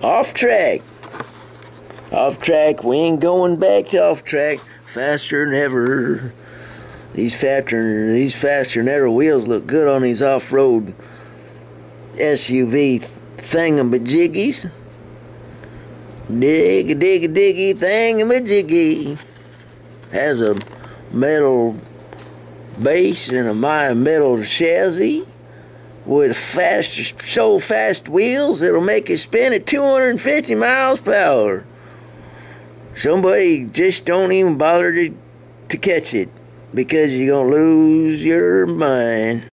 Off track. Off track. We ain't going back to off track. Faster than ever. These faster, these faster than ever wheels look good on these off-road SUV thingamajiggies. Dig, dig, diggy thingamajiggy. Has a metal base and a metal chassis with fast, so fast wheels it'll make it spin at 250 miles per hour. Somebody just don't even bother to, to catch it because you're gonna lose your mind.